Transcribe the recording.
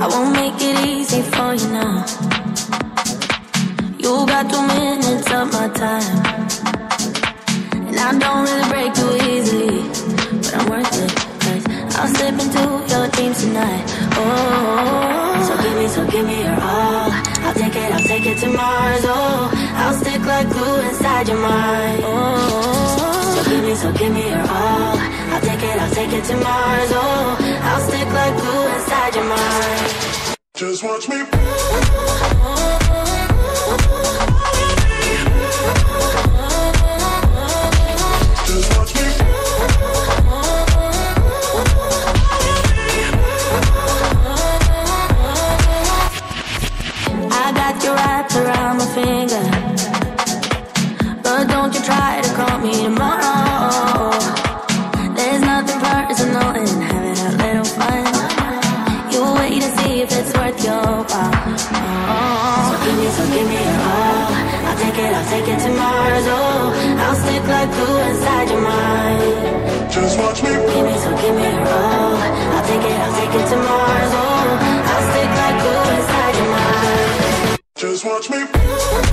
I won't make it easy for you now. You got two minutes of my time. And I don't really break too easily. But I'm worth it. Cause I'll slip into your dreams tonight. Oh, so give me, so give me your all. I'll take it, I'll take it to Mars. Oh, I'll stick like glue inside your mind. Oh, so give me, so give me your all. I'll take it, I'll take it to Mars. Oh, I'll stick like glue inside your mind. Just watch me. Oh, wrapped around my finger. But don't you try to call me tomorrow. There's nothing personal in having a little fun. You wait and see if it's worth your while. Oh, so give me, so give me your all. I'll take it, I'll take it to Mars. Oh, I'll stick like glue inside your mind. Just watch me. Give me, so give me Watch me.